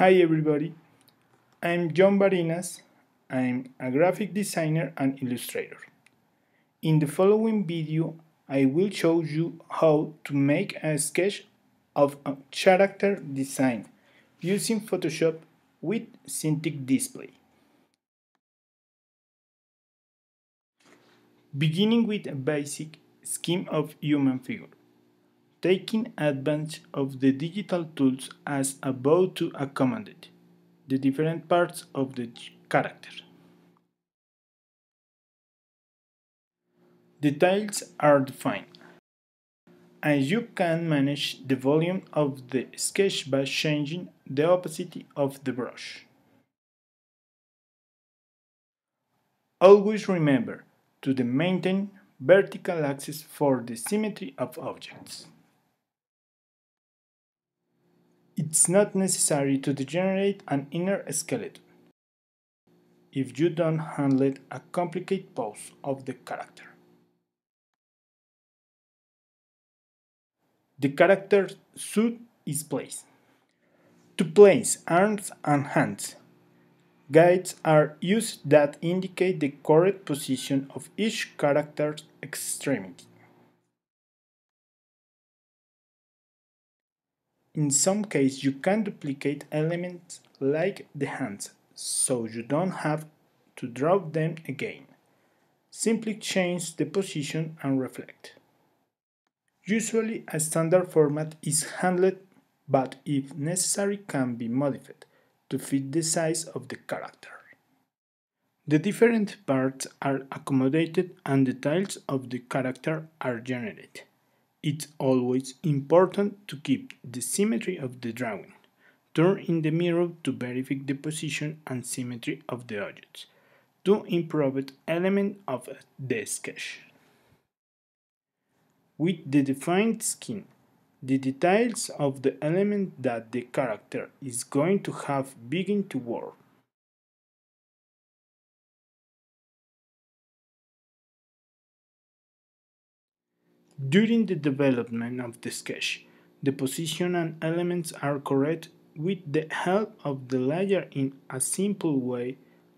Hi everybody, I'm Jhon Barinas. I'm a graphic designer and illustrator. In the following video, I will show you how to make a sketch of a character design using Photoshop with Cintiq Display. Beginning with a basic scheme of human figure taking advantage of the digital tools as above to accommodate the different parts of the character. Details are defined, and you can manage the volume of the sketch by changing the opacity of the brush. Always remember to maintain vertical axis for the symmetry of objects. It's not necessary to generate an inner skeleton if you don't handle a complicated pose of the character. The character suit is placed. To place arms and hands, guides are used that indicate the correct position of each character's extremity. In some cases you can duplicate elements like the hands, so you don't have to draw them again. Simply change the position and reflect. Usually a standard format is handled, but if necessary can be modified to fit the size of the character. The different parts are accommodated and the tiles of the character are generated. It's always important to keep the symmetry of the drawing. Turn in the mirror to verify the position and symmetry of the objects to improve the element of the sketch. With the defined skin, the details of the element that the character is going to have begin to work. During the development of the sketch, the position and elements are correct with the help of the layer in a simple way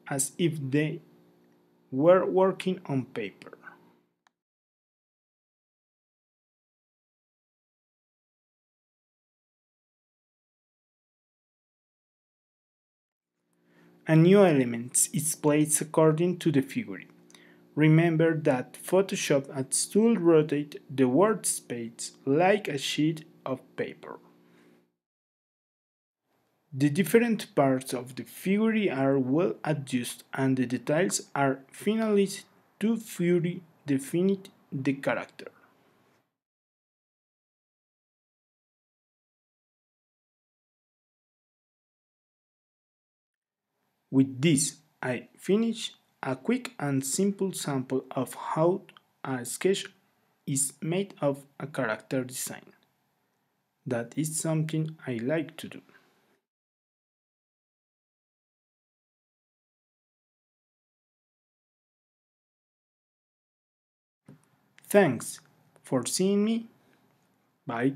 as if they were working on paper. A new element is placed according to the figure. Remember that Photoshop adds tool rotate the workspace like a sheet of paper. The different parts of the figure are well adjusted and the details are finalized to fully define the character. With this, I finish a quick and simple sample of how a sketch is made of a character design. That is something I like to do. Thanks for seeing me. Bye.